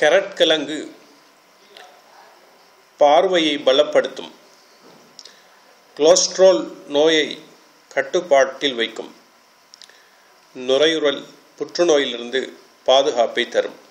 கரட்கிழங்கு பார்வையை பலப்படுத்தும். கொலஸ்ட்ரால் நோயை கட்டுப்பாட்டில் வைக்கும். நுரையீரல் புற்றுநோயிலிருந்து பாதுகாப்பை தரும்.